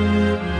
Música